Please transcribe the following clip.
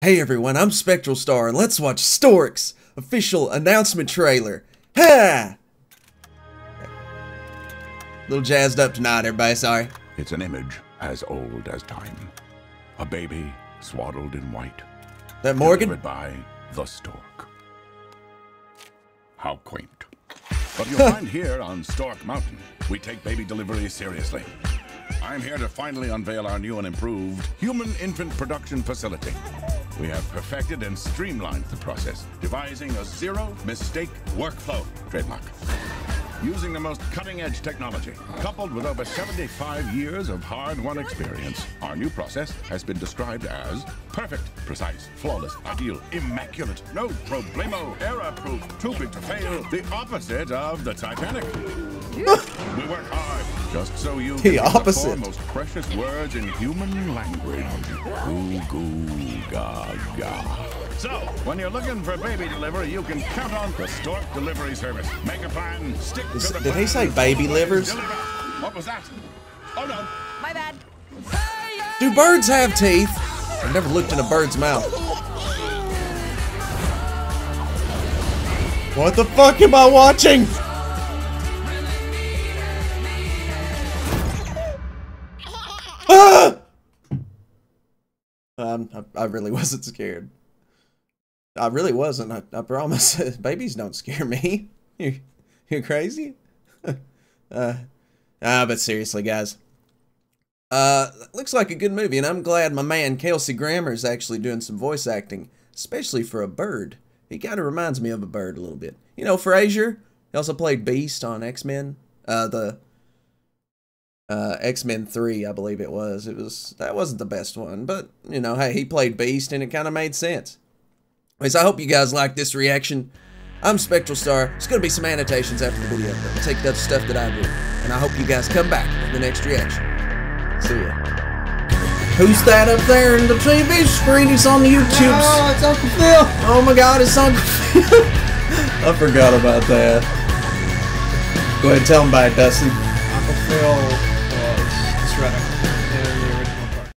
Hey everyone, I'm Spectral Star, and let's watch Stork's official announcement trailer. Ha! Little jazzed up tonight, everybody. Sorry. It's an image as old as time. A baby swaddled in white. That Morgan? By the stork. How quaint. But you'll find here on Stork Mountain, we take baby delivery seriously. I'm here to finally unveil our new and improved human infant production facility. We have perfected and streamlined the process, devising a zero mistake workflow. Trademark. Using the most cutting edge technology, coupled with over 75 years of hard won experience, our new process has been described as perfect, precise, flawless, ideal, immaculate, no problemo, error proof, too big to fail, the opposite of the Titanic. we work hard just so you The opposite. four most precious words in human language. Goo goo gaga. So, when you're looking for baby delivery, you can count on the Stork Delivery Service. Make a plan, stick Is- to the did he say baby and livers? deliver. What was that? Oh no. My bad. Do birds have teeth? I've never looked in a bird's mouth. What the fuck am I watching? Um, I, I really wasn't scared. I really wasn't. I, I promise. Babies don't scare me. You, you crazy? uh, ah, but seriously, guys. Uh, looks like a good movie, and I'm glad my man Kelsey Grammer is actually doing some voice acting, especially for a bird. He kind of reminds me of a bird a little bit. You know, Frasier. He also played Beast on X Men. Uh, the uh, X Men Three, I believe it was. It was that wasn't the best one, but you know, hey, he played Beast, and it kind of made sense. Anyways, I hope you guys like this reaction. I'm Spectral Star. It's gonna be some annotations after the video, but take that stuff that I do, and I hope you guys come back for the next reaction. See ya. Who's that up there in the TV screen? He's on the YouTube. Oh, it's Uncle Phil. Oh my God, it's Uncle Phil. I forgot about that. Go ahead, and tell him bye, it, Dustin. Uncle Phil Shredder.